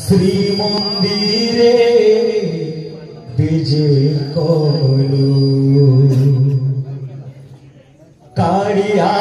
শ্রীমন্দিরে বিজয় call কারিয়া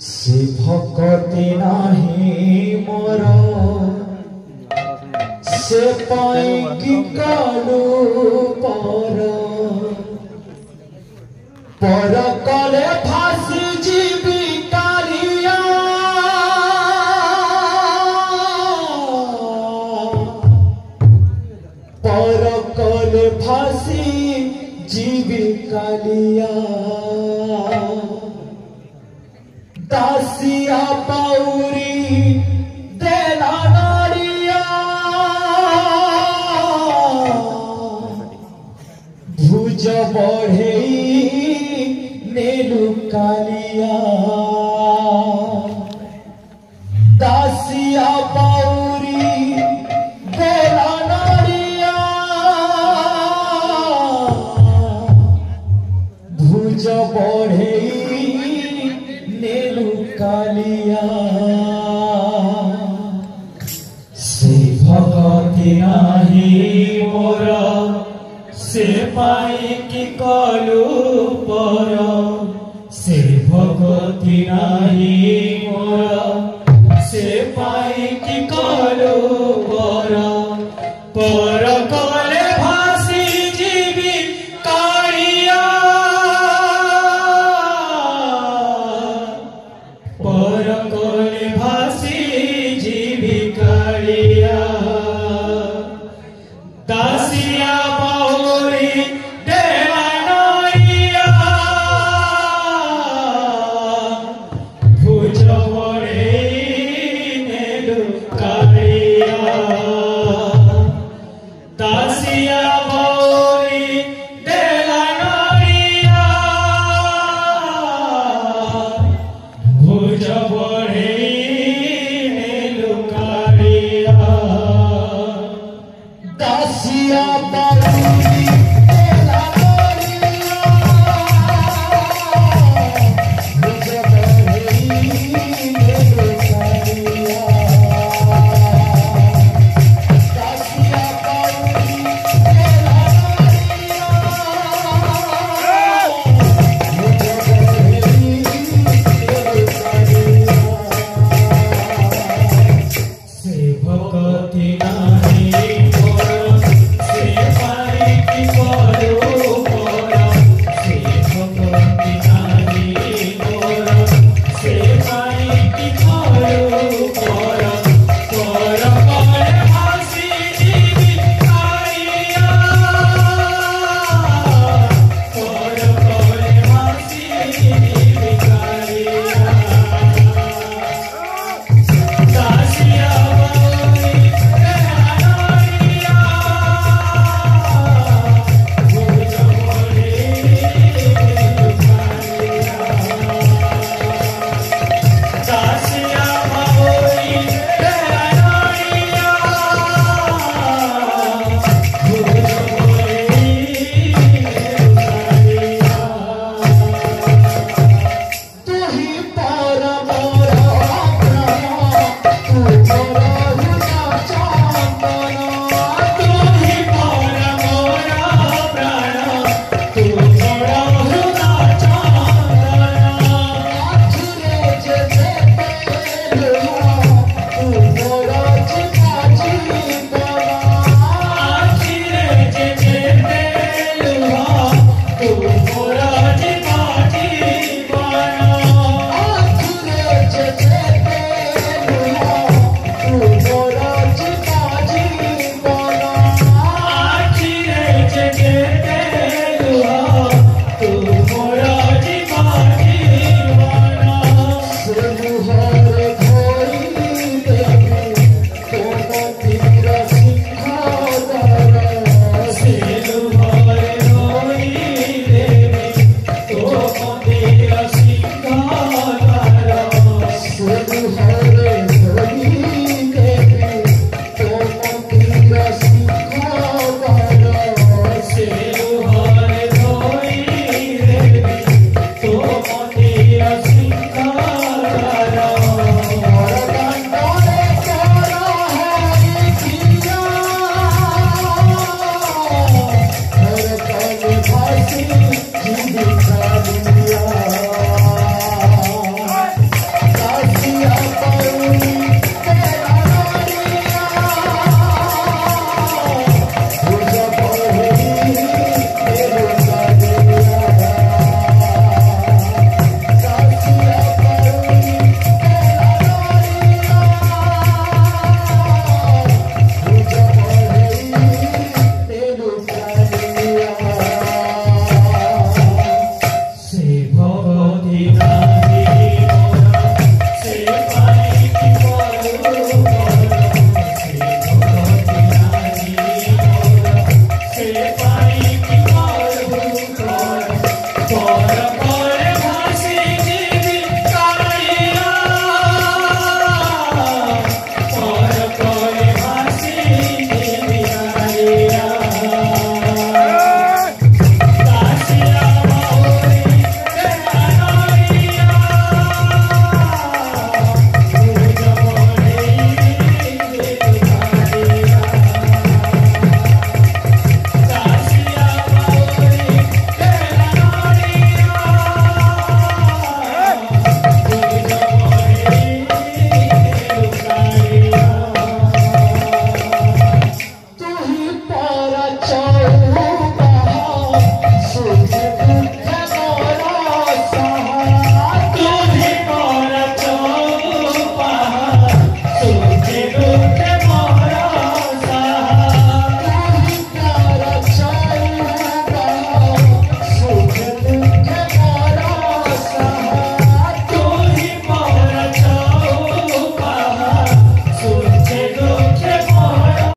ସେ ଭକତି ନାହିଁ ମୋର ସେ ପାଇଁ କି କାଲୁ ପର ପର କଲେ ଭାସି ଯିବି କାଲିଆ ପର କଲେ ଭାସି जीवे कालिया दासिया पाउरी देला नारिया। भुज बढ़े नेलू कालिया। পথে নাহি মোর সে পাইকি কলু পর সে ভগতি নাহি মোর সে পাইকি কলু পর পর Yeah.